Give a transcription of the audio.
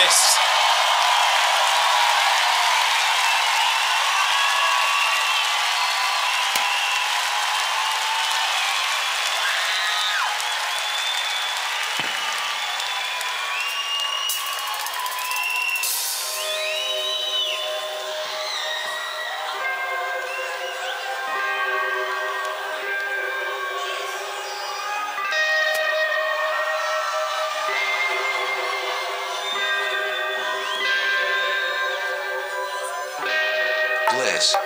Bliss. Bliss